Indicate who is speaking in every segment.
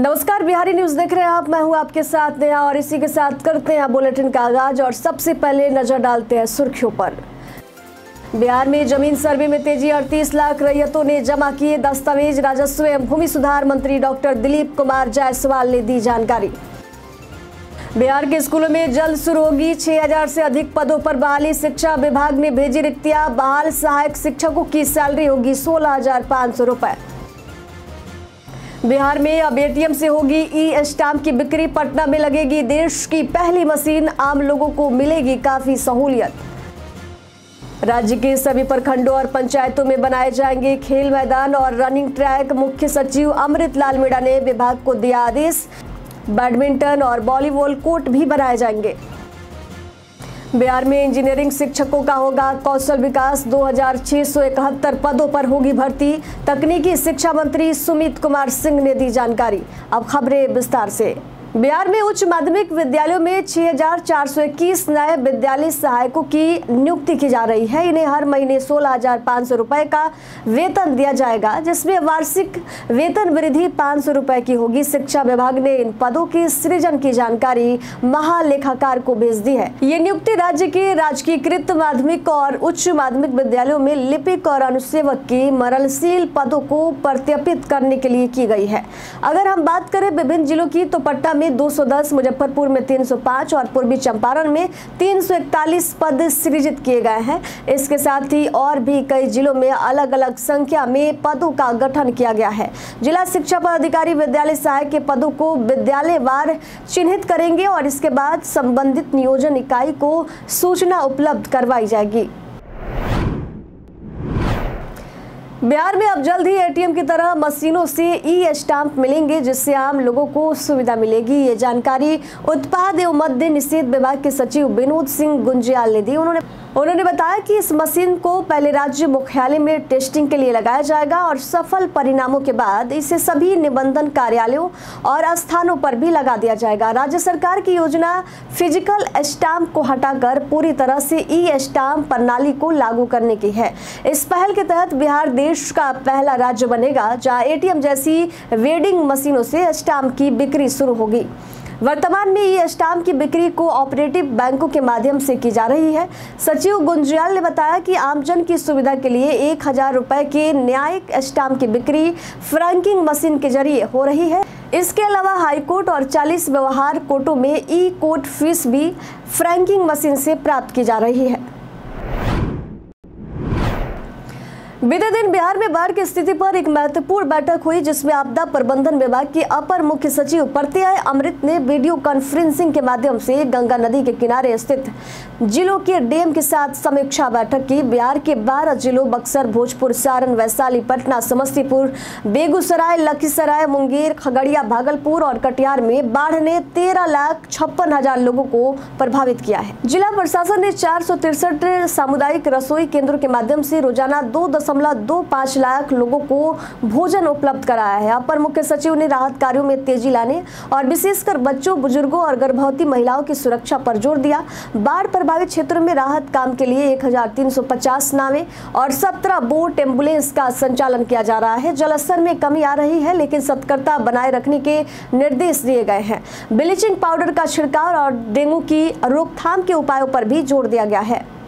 Speaker 1: नमस्कार, बिहारी न्यूज़ देख रहे हैं आप। मैं हूँ आपके साथ नेहा और इसी के साथ करते हैं बुलेटिन का आगाज़ और सबसे पहले नज़र डालते हैं सुर्खियों पर। बिहार में ज़मीन सर्वे में तेज़ी 38 लाख रैयतों ने जमा किए दस्तावेज़। राजस्व एवं भूमि सुधार मंत्री डॉक्टर दिलीप कुमार जायसवाल ने दी जानकारी। बिहार के स्कूलों में जल्द शुरू होगी 6000 से अधिक पदों पर बहाली। शिक्षा विभाग ने भेजी रिक्तियाँ। बहाल सहायक शिक्षकों की सैलरी होगी सोलह हज़ार पाँच सौ रुपए। बिहार में अब एटीएम से होगी ई स्टाम्प की बिक्री। पटना में लगेगी देश की पहली मशीन। आम लोगों को मिलेगी काफ़ी सहूलियत। राज्य के सभी प्रखंडों और पंचायतों में बनाए जाएँगे खेल मैदान और रनिंग ट्रैक। मुख्य सचिव अमृत लाल मीणा ने विभाग को दिया आदेश। बैडमिंटन और वॉलीबॉल कोर्ट भी बनाए जाएँगे। बिहार में इंजीनियरिंग शिक्षकों का होगा कौशल विकास। 2671 पदों पर होगी भर्ती। तकनीकी शिक्षा मंत्री सुमित कुमार सिंह ने दी जानकारी। अब खबरें विस्तार से। बिहार में उच्च माध्यमिक विद्यालयों में 6,421 नए विद्यालय सहायकों की नियुक्ति की जा रही है। इन्हें हर महीने सोलह हज़ार पाँच सौ रुपए का वेतन दिया जाएगा जिसमें वार्षिक वेतन वृद्धि पाँच सौ रुपए की होगी। शिक्षा विभाग ने इन पदों की सृजन की जानकारी महालेखाकार को भेज दी है। ये नियुक्ति राज्य के राजकीयकृत माध्यमिक और उच्च माध्यमिक विद्यालयों में लिपिक और अनुसेवक की मरलशील पदों को प्रत्यपित करने के लिए की गई है। अगर हम बात करें विभिन्न जिलों की तो पटना में 210, मुजफ्फरपुर में 305 और पूर्वी चंपारण में 341 पद सृजित किए गए हैं। इसके साथ ही और भी कई जिलों में अलग अलग संख्या में पदों का गठन किया गया है। जिला शिक्षा पदाधिकारी विद्यालय सहायक के पदों को विद्यालय वार चिन्हित करेंगे और इसके बाद संबंधित नियोजन इकाई को सूचना उपलब्ध करवाई जाएगी। बिहार में अब जल्द ही एटीएम की तरह मशीनों से ई स्टाम्प मिलेंगे, जिससे आम लोगों को सुविधा मिलेगी। ये जानकारी उत्पाद एवं मद्य निषेध विभाग के सचिव विनोद सिंह गुंजियाल ने दी। उन्होंने उन्होंने बताया कि इस मशीन को पहले राज्य मुख्यालय में टेस्टिंग के लिए लगाया जाएगा और सफल परिणामों के बाद इसे सभी निबंधन कार्यालयों और स्थानों पर भी लगा दिया जाएगा। राज्य सरकार की योजना फ़िज़िकल स्टाम्प को हटाकर पूरी तरह से ई स्टाम्प प्रणाली को लागू करने की है। इस पहल के तहत बिहार देश का पहला राज्य बनेगा, जहाँ एटीएम जैसी वेडिंग मशीनों से स्टाम्प की बिक्री शुरू होगी। वर्तमान में ये स्टाम्प की बिक्री को ऑपरेटिव बैंकों के माध्यम से की जा रही है। सचिव गुंजियाल ने बताया कि आमजन की सुविधा के लिए एक हज़ार रुपए के न्यायिक स्टाम्प की बिक्री फ्रैंकिंग मशीन के ज़रिए हो रही है। इसके अलावा हाईकोर्ट और 40 व्यवहार कोर्टों में ई कोर्ट फ़ीस भी फ्रैंकिंग मशीन से प्राप्त की जा रही है। बीते दिन बिहार में बाढ़ की स्थिति पर एक महत्वपूर्ण बैठक हुई, जिसमें आपदा प्रबंधन विभाग के अपर मुख्य सचिव प्रत्यय अमृत ने वीडियो कॉन्फ्रेंसिंग के माध्यम से गंगा नदी के किनारे स्थित जिलों के डैम के साथ समीक्षा बैठक की। बिहार के 12 जिलों, बक्सर, भोजपुर, सारण, वैशाली, पटना, समस्तीपुर, बेगूसराय, लखीसराय, मुंगेर, खगड़िया, भागलपुर और कटिहार में बाढ़ ने तेरह लाख छप्पन हज़ार लोगों को प्रभावित किया है। जिला प्रशासन ने चार सामुदायिक रसोई केंद्रों के माध्यम से रोज़ाना दो दशमलव दो पाँच लाख लोगों को भोजन उपलब्ध कराया है। अपर मुख्य सचिव ने राहत कार्यों में तेज़ी लाने और विशेषकर बच्चों, बुज़ुर्गों और गर्भवती महिलाओं की सुरक्षा पर ज़ोर दिया। बाढ़ प्रभावित क्षेत्रों में राहत काम के लिए 1350 नावें और 17 बोट एंबुलेंस का संचालन किया जा रहा है। जलस्तर में कमी आ रही है, लेकिन सतर्कता बनाए रखने के निर्देश दिए गए हैं। ब्लीचिंग पाउडर का छिड़काव और डेंगू की रोकथाम के उपायों पर भी ज़ोर दिया गया है।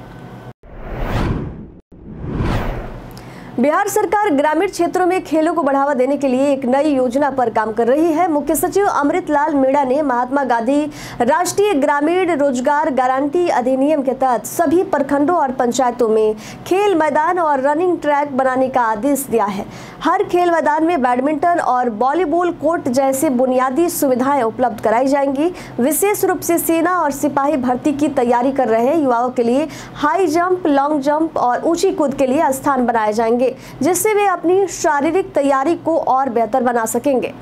Speaker 1: बिहार सरकार ग्रामीण क्षेत्रों में खेलों को बढ़ावा देने के लिए एक नई योजना पर काम कर रही है। मुख्य सचिव अमृत लाल मीणा ने महात्मा गांधी राष्ट्रीय ग्रामीण रोज़गार गारंटी अधिनियम के तहत सभी प्रखंडों और पंचायतों में खेल मैदान और रनिंग ट्रैक बनाने का आदेश दिया है। हर खेल मैदान में बैडमिंटन और वॉलीबॉल कोर्ट जैसे बुनियादी सुविधाएँ उपलब्ध कराई जाएँगी। विशेष रूप से सेना और सिपाही भर्ती की तैयारी कर रहे युवाओं के लिए हाई जंप, लॉन्ग जंप और ऊँची कूद के लिए स्थान बनाए जाएँगे। जिससे वे अपनी शारीरिक तैयारी को और बेहतर बना सकेंगे।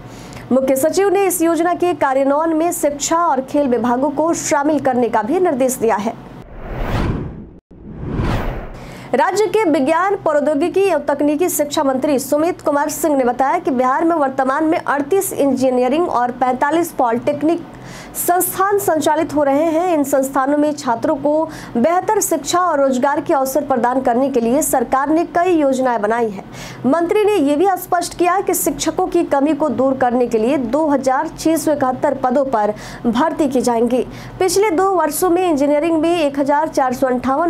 Speaker 1: मुख्य सचिव ने इस योजना के कार्यान्वयन में शिक्षा और खेल विभागों को शामिल करने का भी निर्देश दिया है। राज्य के विज्ञान, प्रौद्योगिकी एवं तकनीकी शिक्षा मंत्री सुमित कुमार सिंह ने बताया कि बिहार में वर्तमान में 38 इंजीनियरिंग और 45 पॉलिटेक्निक संस्थान संचालित हो रहे हैं। इन संस्थानों में छात्रों को बेहतर शिक्षा और रोज़गार के अवसर प्रदान करने के लिए सरकार ने कई योजनाएँ बनाई है। मंत्री ने यह भी स्पष्ट किया कि शिक्षकों की कमी को दूर करने के लिए दो हज़ार छह सौ इकहत्तर पदों पर भर्ती की जाएँगी। पिछले दो वर्षों में इंजीनियरिंग में एक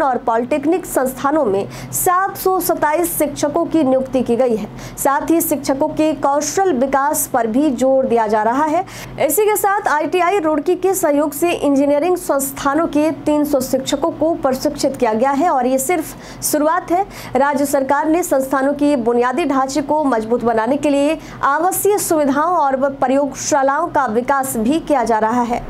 Speaker 1: और पॉलिटेक्निक संस्थानों में सात सौ सताइस शिक्षकों की नियुक्ति की गई है। साथ ही शिक्षकों के कौशल विकास पर भी ज़ोर दिया जा रहा है। इसी के साथ आईटीआई रुड़की के सहयोग से इंजीनियरिंग संस्थानों के 300 शिक्षकों को प्रशिक्षित किया गया है और ये सिर्फ़ शुरुआत है। राज्य सरकार ने संस्थानों की बुनियादी ढांचे को मज़बूत बनाने के लिए आवासीय सुविधाओं और प्रयोगशालाओं का विकास भी किया जा रहा है।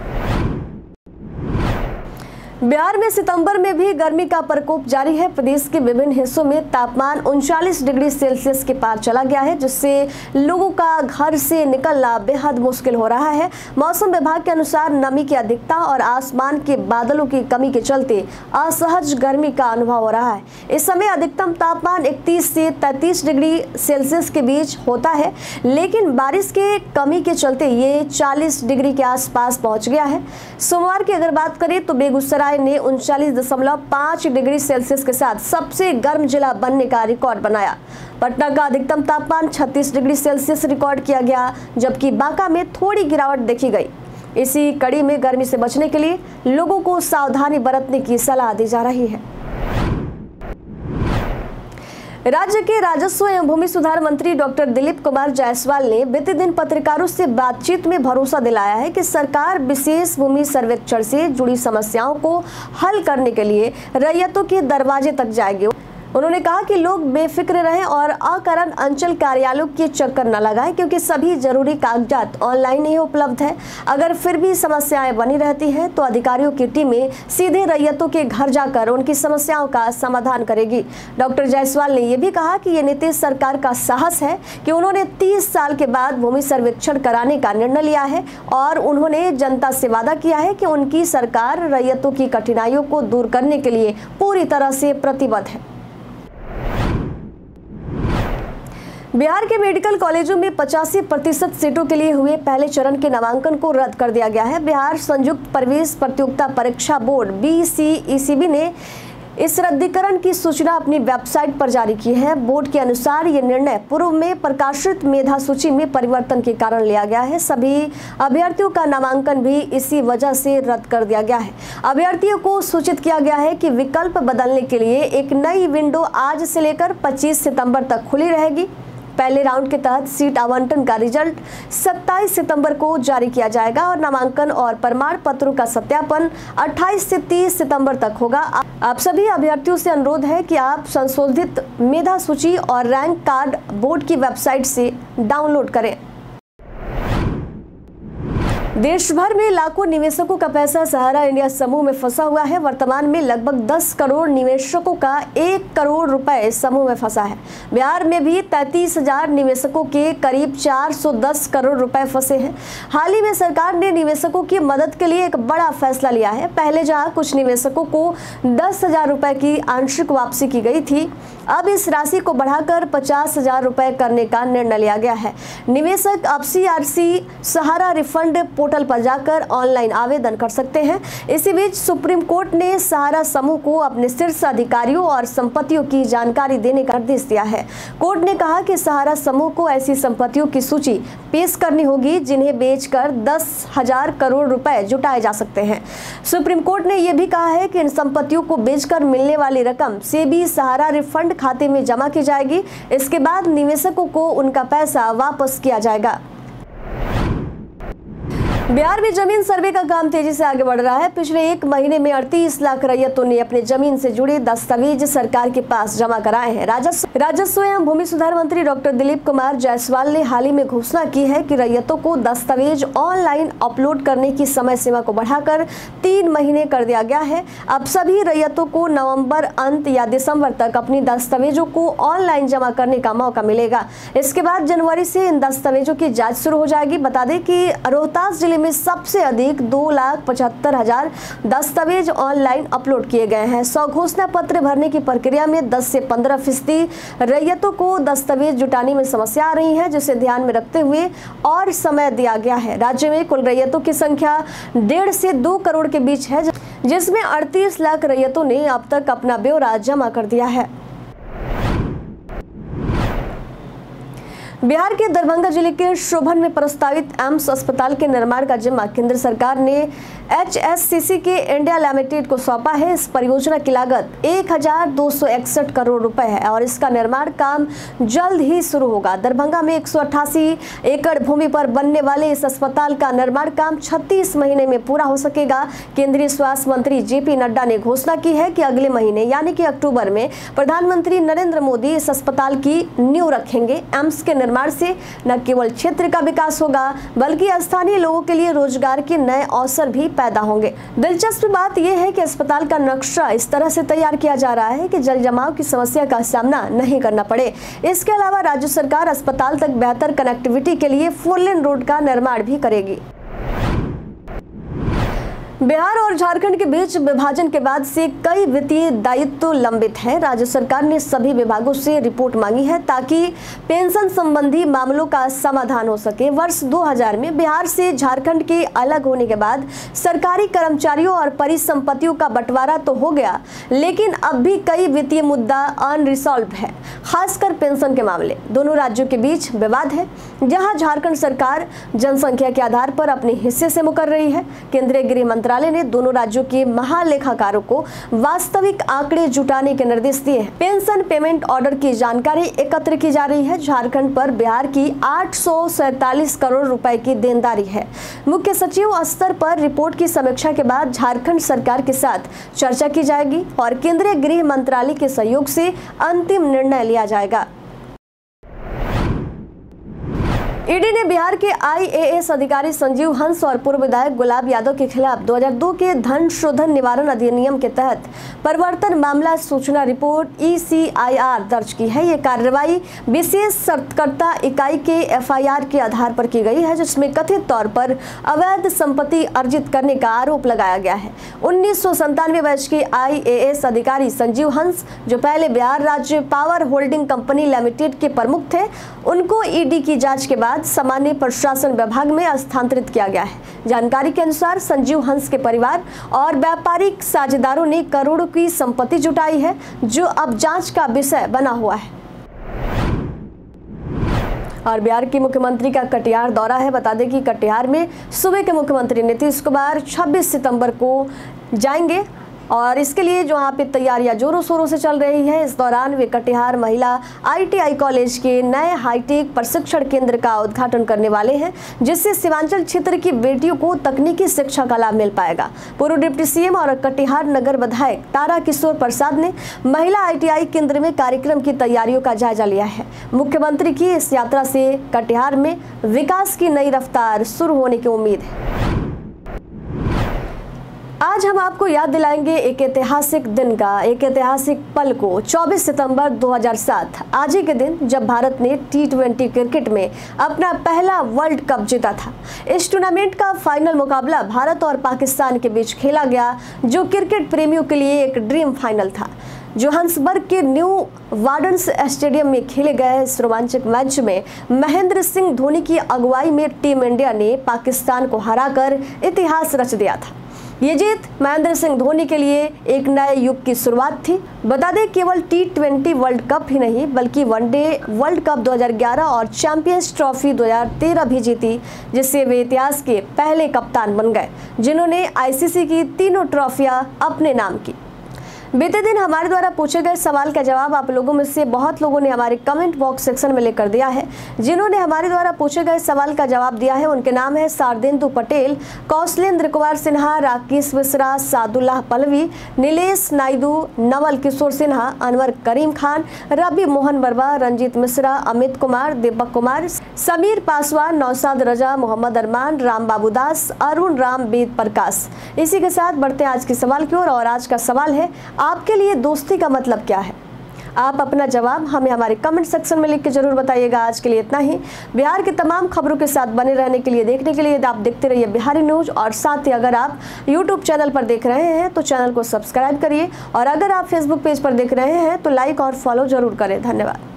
Speaker 1: बिहार में सितंबर में भी गर्मी का प्रकोप जारी है। प्रदेश के विभिन्न हिस्सों में तापमान उनचालीस डिग्री सेल्सियस के पार चला गया है, जिससे लोगों का घर से निकलना बेहद मुश्किल हो रहा है। मौसम विभाग के अनुसार नमी की अधिकता और आसमान के बादलों की कमी के चलते असहज गर्मी का अनुभव हो रहा है। इस समय अधिकतम तापमान इकतीस से तैतीस डिग्री सेल्सियस के बीच होता है, लेकिन बारिश के कमी के चलते ये चालीस डिग्री के आसपास पहुँच गया है। सोमवार की अगर बात करें तो बेगूसराय बेगूसराय ने उनचालीस दशमलव डिग्री सेल्सियस के साथ सबसे गर्म जिला बनने का रिकॉर्ड बनाया। पटना का अधिकतम तापमान 36 डिग्री सेल्सियस रिकॉर्ड किया गया, जबकि बांका में थोड़ी गिरावट देखी गई। इसी कड़ी में गर्मी से बचने के लिए लोगों को सावधानी बरतने की सलाह दी जा रही है। राज्य के राजस्व एवं भूमि सुधार मंत्री डॉक्टर दिलीप कुमार जायसवाल ने बीते दिन पत्रकारों से बातचीत में भरोसा दिलाया है कि सरकार विशेष भूमि सर्वेक्षण से जुड़ी समस्याओं को हल करने के लिए रैयतों के दरवाजे तक जाएगी। उन्होंने कहा कि लोग बेफिक्र रहें और अकरण अंचल कार्यालयों के चक्कर न लगाएँ, क्योंकि सभी ज़रूरी कागजात ऑनलाइन ही उपलब्ध है। अगर फिर भी समस्याएँ बनी रहती हैं तो अधिकारियों की टीमें सीधे रैयतों के घर जाकर उनकी समस्याओं का समाधान करेगी। डॉक्टर जायसवाल ने यह भी कहा कि ये नीतीश सरकार का साहस है कि उन्होंने तीस साल के बाद भूमि सर्वेक्षण कराने का निर्णय लिया है और उन्होंने जनता से वादा किया है कि उनकी सरकार रैयतों की कठिनाइयों को दूर करने के लिए पूरी तरह से प्रतिबद्ध है। बिहार के मेडिकल कॉलेजों में पचासी प्रतिशत सीटों के लिए हुए पहले चरण के नामांकन को रद्द कर दिया गया है। बिहार संयुक्त प्रवेश प्रतियोगिता परीक्षा बोर्ड बी ने इस रद्दीकरण की सूचना अपनी वेबसाइट पर जारी की है। बोर्ड के अनुसार ये निर्णय पूर्व में प्रकाशित मेधा सूची में परिवर्तन के कारण लिया गया है। सभी अभ्यर्थियों का नामांकन भी इसी वजह से रद्द कर दिया गया है। अभ्यर्थियों को सूचित किया गया है कि विकल्प बदलने के लिए एक नई विंडो आज से लेकर 25 सितंबर तक खुली रहेगी। पहले राउंड के तहत सीट आवंटन का रिज़ल्ट 27 सितंबर को जारी किया जाएगा और नामांकन और प्रमाण पत्रों का सत्यापन 28 से 30 सितंबर तक होगा। आप सभी अभ्यर्थियों से अनुरोध है कि आप संशोधित मेधा सूची और रैंक कार्ड बोर्ड की वेबसाइट से डाउनलोड करें। देश भर में लाखों निवेशकों का पैसा सहारा इंडिया समूह में फंसा हुआ है। वर्तमान में लगभग 10 करोड़ निवेशकों का एक करोड़ रुपए समूह में फंसा है। बिहार में भी तैतीस हज़ार निवेशकों के करीब 410 करोड़ रुपए फंसे हैं। हाल ही में सरकार ने निवेशकों की मदद के लिए एक बड़ा फैसला लिया है। पहले जहाँ कुछ निवेशकों को दस हज़ार रुपए की आंशिक वापसी की गई थी, अब इस राशि को बढ़ाकर पचास हज़ार रुपए करने का निर्णय लिया गया है। निवेशक अब सी सहारा रिफंड पोर्टल पर जाकर ऑनलाइन आवेदन कर सकते हैं। इसी बीच सुप्रीम कोर्ट ने सहारा समूह को अपने शीर्ष अधिकारियों और संपत्तियों की जानकारी देने का निर्देश दिया है। कोर्ट ने कहा कि सहारा समूह को ऐसी संपत्तियों की सूची पेश करनी होगी, जिन्हें बेचकर दस हज़ार करोड़ रुपए जुटाए जा सकते हैं। सुप्रीम कोर्ट ने यह भी कहा है कि इन संपत्तियों को बेचकर मिलने वाली रकम से भी सहारा रिफंड खाते में जमा की जाएगी। इसके बाद निवेशकों को उनका पैसा वापस किया जाएगा। बिहार में ज़मीन सर्वे का काम तेज़ी से आगे बढ़ रहा है। पिछले एक महीने में अड़तीस लाख रैयतों ने अपने ज़मीन से जुड़े दस्तावेज़ सरकार के पास जमा कराए हैं। राजस्व राजस्व एवं भूमि सुधार मंत्री डॉक्टर दिलीप कुमार जायसवाल ने हाल ही में घोषणा की है कि रैयतों को दस्तावेज़ ऑनलाइन अपलोड करने की समय सीमा को बढ़ाकर तीन महीने कर दिया गया है। अब सभी रैयतों को नवंबर अंत या दिसंबर तक अपनी दस्तावेजों को ऑनलाइन जमा करने का मौका मिलेगा। इसके बाद जनवरी से इन दस्तावेजों की जाँच शुरू हो जाएगी। बता दें कि रोहतास ज़िले में सबसे अधिक दो लाख पचहत्तर हज़ार दस्तावेज़ ऑनलाइन अपलोड किए गए हैं। सौ घोषणा पत्र भरने की प्रक्रिया में 10 से 15 फ़ीसदी रैयतों को दस्तावेज़ जुटाने में समस्या आ रही है, जिसे ध्यान में रखते हुए और समय दिया गया है। राज्य में कुल रैयतों की संख्या डेढ़ से दो करोड़ के बीच है, जिसमें 38 लाख रैयतों ने अब तक अपना ब्यौरा जमा कर दिया है। बिहार के दरभंगा ज़िले के शोभन में प्रस्तावित एम्स अस्पताल के निर्माण का जिम्मा केंद्र सरकार ने एचएससीसी के इंडिया लिमिटेड को सौंपा है। इस परियोजना की लागत एक हज़ार दो सौ इकसठ करोड़ रुपए है और इसका निर्माण काम जल्द ही शुरू होगा। दरभंगा में एक सौ अठासी एकड़ भूमि पर बनने वाले इस अस्पताल का निर्माण काम 36 महीने में पूरा हो सकेगा। केंद्रीय स्वास्थ्य मंत्री जेपी नड्डा ने घोषणा की है कि अगले महीने यानी कि अक्टूबर में प्रधानमंत्री नरेंद्र मोदी इस अस्पताल की नींव रखेंगे। एम्स के निर्माण से न केवल क्षेत्र का विकास होगा, बल्कि स्थानीय लोगों के लिए रोज़गार के नए अवसर भी पैदा होंगे। दिलचस्प बात यह है कि अस्पताल का नक्शा इस तरह से तैयार किया जा रहा है कि जल जमाव की समस्या का सामना नहीं करना पड़े। इसके अलावा राज्य सरकार अस्पताल तक बेहतर कनेक्टिविटी के लिए फोर लेन रोड का निर्माण भी करेगी। बिहार और झारखंड के बीच विभाजन के बाद से कई वित्तीय दायित्व लंबित हैं। राज्य सरकार ने सभी विभागों से रिपोर्ट मांगी है ताकि पेंशन संबंधी मामलों का समाधान हो सके। वर्ष 2000 में बिहार से झारखंड के अलग होने के बाद सरकारी कर्मचारियों और परिसंपत्तियों का बंटवारा तो हो गया, लेकिन अब भी कई वित्तीय मुद्दा अनरिसॉल्व है, खासकर पेंशन के मामले। दोनों राज्यों के बीच विवाद है, जहाँ झारखंड सरकार जनसंख्या के आधार पर अपने हिस्से से मुकर रही है। केंद्रीय गृह मंत्री मंत्रालय ने दोनों राज्यों के महालेखाकारों को वास्तविक आंकड़े जुटाने के निर्देश दिए हैं। पेंशन पेमेंट ऑर्डर की जानकारी एकत्र की जा रही है। झारखंड पर बिहार की आठ करोड़ रुपए की देनदारी है। मुख्य सचिव स्तर पर रिपोर्ट की समीक्षा के बाद झारखंड सरकार के साथ चर्चा की जाएगी और केंद्रीय गृह मंत्रालय के सहयोग से अंतिम निर्णय लिया जाएगा। ईडी ने बिहार के आईएएस अधिकारी संजीव हंस और पूर्व विधायक गुलाब यादव के खिलाफ 2002 के धन शोधन निवारण अधिनियम के तहत परिवर्तन मामला सूचना रिपोर्ट ईसीआईआर दर्ज की है। ये कार्रवाई विशेष सतर्कता इकाई के एफआईआर के आधार पर की गई है, जिसमें कथित तौर पर अवैध संपत्ति अर्जित करने का आरोप लगाया गया है। उन्नीस वर्ष के आई अधिकारी संजीव हंस, जो पहले बिहार राज्य पावर होल्डिंग कंपनी लिमिटेड के प्रमुख थे, उनको ईडी की जाँच के बाद बाद सामान्य प्रशासन विभाग में स्थानांतरित किया गया है। जानकारी के अनुसार संजीव हंस के परिवार और व्यापारिक साझेदारों ने करोड़ों की संपत्ति जुटाई है, जो अब जाँच का विषय बना हुआ है। और बिहार के मुख्यमंत्री का कटिहार दौरा है। बता दें कि कटिहार में सुबह के मुख्यमंत्री नीतीश कुमार 26 सितंबर को जाएँगे। और इसके लिए जो यहाँ पे तैयारियाँ जोरों शोरों से चल रही है, इस दौरान वे कटिहार महिला आईटीआई कॉलेज के नए हाईटेक प्रशिक्षण केंद्र का उद्घाटन करने वाले हैं, जिससे सीमांचल क्षेत्र की बेटियों को तकनीकी शिक्षा का लाभ मिल पाएगा। पूर्व डिप्टी सीएम और कटिहार नगर विधायक तारा किशोर प्रसाद ने महिला आईटीआई केंद्र में कार्यक्रम की तैयारियों का जायजा लिया है। मुख्यमंत्री की इस यात्रा से कटिहार में विकास की नई रफ्तार शुरू होने की उम्मीद है। आज हम आपको याद दिलाएँगे एक ऐतिहासिक दिन का, एक ऐतिहासिक पल को 24 सितंबर 2007 आज ही के दिन जब भारत ने टी ट्वेंटी क्रिकेट में अपना पहला वर्ल्ड कप जीता था। इस टूर्नामेंट का फाइनल मुकाबला भारत और पाकिस्तान के बीच खेला गया, जो क्रिकेट प्रेमियों के लिए एक ड्रीम फाइनल था। जोहान्सबर्ग के न्यू वार्डन्स स्टेडियम में खेले गए इस रोमांचक मैच में महेंद्र सिंह धोनी की अगुवाई में टीम इंडिया ने पाकिस्तान को हराकर इतिहास रच दिया था। ये जीत महेंद्र सिंह धोनी के लिए एक नए युग की शुरुआत थी। बता दें, केवल टी ट्वेंटी वर्ल्ड कप ही नहीं, बल्कि वनडे वर्ल्ड कप 2011 और चैंपियंस ट्रॉफी 2013 भी जीती, जिससे वे इतिहास के पहले कप्तान बन गए, जिन्होंने आईसीसी की तीनों ट्रॉफियाँ अपने नाम की। बीते दिन हमारे द्वारा पूछे गए सवाल का जवाब आप लोगों में से बहुत लोगों ने हमारे कमेंट बॉक्स सेक्शन में लेकर दिया है। जिन्होंने हमारे द्वारा पूछे गए सवाल का जवाब दिया है, उनके नाम है सारदेंदु पटेल कौशलेंद्र कुमार सिन्हा, राकेश मिश्रा, सादुल्लाह पलवी नीलेश नायडू, नवल किशोर सिन्हा, अनवर करीम खान, रवि मोहन वर्मा, रंजीत मिश्रा, अमित कुमार, दीपक कुमार, समीर पासवान, नौसाद रजा, मोहम्मद अरमान, राम बाबू दास, अरुण राम वेद प्रकाश। इसी के साथ बढ़ते आज के सवाल की ओर और आज का सवाल है आपके लिए दोस्ती का मतलब क्या है? आप अपना जवाब हमें हमारे कमेंट सेक्शन में लिख के ज़रूर बताइएगा। आज के लिए इतना ही। बिहार के तमाम खबरों के साथ बने रहने के लिए, देखने के लिए आप देखते रहिए बिहारी न्यूज़ और साथ ही अगर आप यूट्यूब चैनल पर देख रहे हैं तो चैनल को सब्सक्राइब करिए। और अगर आप फेसबुक पेज पर देख रहे हैं तो लाइक और फॉलो ज़रूर करें। धन्यवाद।